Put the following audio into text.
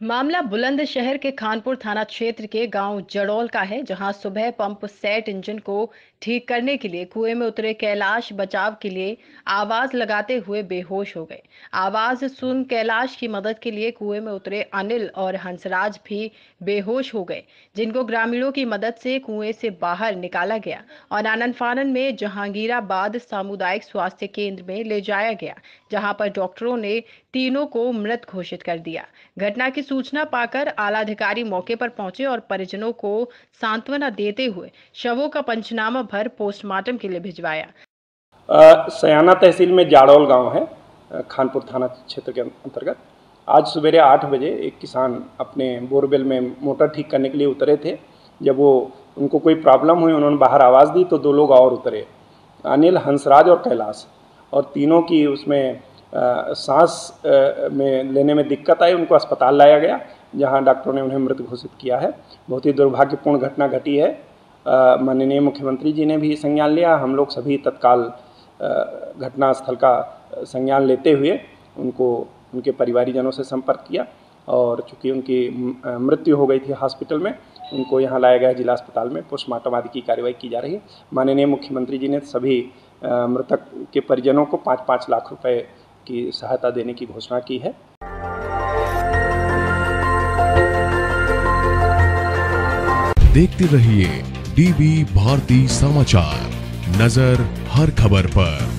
मामला बुलंदशहर के खानपुर थाना क्षेत्र के गाँव जड़ौल का है, जहाँ सुबह पंप सेट इंजन को ठीक करने के लिए कुएँ में उतरे कैलाश बचाव के लिए आवाज़ लगाते हुए बेहोश हो गए। आवाज़ सुन कैलाश की मदद के लिए कुएँ में उतरे अनिल और हंसराज भी बेहोश हो गए, जिनको ग्रामीणों की मदद से कुएँ से बाहर निकाला गया और आनंद फानन में जहांगीराबाद सामुदायिक स्वास्थ्य केंद्र में ले जाया गया, जहाँ पर डॉक्टरों ने तीनों को मृत घोषित कर दिया। घटना की सूचना पाकर आला अधिकारी मौके पर पहुँचे और परिजनों को सांत्वना देते हुए शवों का पंचनामा भर पोस्टमार्टम के लिए भिजवाया। सयाना तहसील में जाड़ौल गाँव है खानपुर थाना क्षेत्र के अंतर्गत। आज सवेरे आठ बजे एक किसान अपने बोरवेल में मोटर ठीक करने के लिए उतरे थे। जब वो, उनको कोई प्रॉब्लम हुई, उन्होंने बाहर आवाज़ दी तो दो लोग और उतरे। अनिल हंसराज और कैलाश, और तीनों की उसमें सांस में लेने में दिक्कत आई, उनको अस्पताल लाया गया, जहाँ डॉक्टरों ने उन्हें मृत घोषित किया है। बहुत ही दुर्भाग्यपूर्ण घटना घटी है। माननीय मुख्यमंत्री जी ने भी संज्ञान लिया, हम लोग सभी तत्काल घटनास्थल का संज्ञान लेते हुए उनको, उनके परिवारीजनों से संपर्क किया और चूँकि उनकी मृत्यु हो गई थी हॉस्पिटल में, उनको यहाँ लाया गया जिला अस्पताल में पोस्टमार्टम आदि की कार्रवाई की जा रही है। माननीय मुख्यमंत्री जी ने सभी मृतक के परिजनों को पाँच पाँच लाख रुपए की सहायता देने की घोषणा की है। देखते रहिए डीबी भारती समाचार। नज़र हर खबर पर।